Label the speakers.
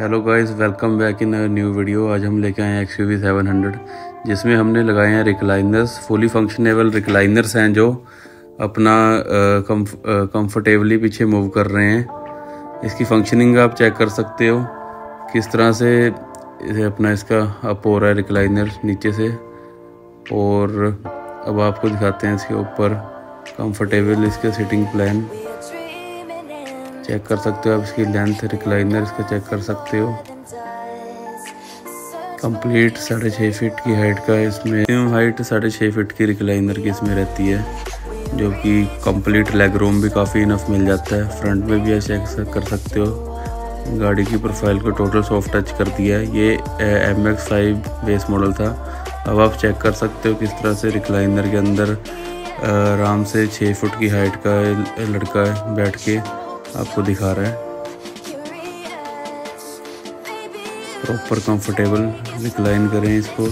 Speaker 1: Hello guys welcome back in new video आज हम लेके आए हैं एक्स यू सेवन हंड्रेड जिसमें हमने लगाए हैं रिक्लाइनर्स फुली फंक्शनेबल रिक्लाइनर्स हैं जो अपना कंफर्टेबली पीछे मूव कर रहे हैं। इसकी फंक्शनिंग आप चेक कर सकते हो। किस तरह से अपना इसका अप हो रहा है रिक्लाइनर नीचे से। और अब आपको दिखाते हैं इसके ऊपर कंफर्टेबल इसके सीटिंग प्लान चेक कर सकते हो, आप इसकी लेंथ रिक्लाइनर इसका चेक कर सकते हो। कंप्लीट साढ़े छः फीट की हाइट का इसमें। मिनिमम हाइट साढ़े छः फीट की रिक्लाइनर की इसमें रहती है, जो कि कंप्लीट लेग रूम भी काफ़ी इनफ मिल जाता है। फ्रंट में भी आप चेक कर सकते हो। गाड़ी की प्रोफ़ाइल को टोटल सॉफ्ट टच कर दिया है। ये M X five base model था। अब आप चेक कर सकते हो किस तरह से रिक्लाइनर के अंदर आराम से छः फुट की हाइट का लड़का बैठ के आपको दिखा रहा है। प्रॉपर कंफर्टेबल रिक्लाइन करें इसको।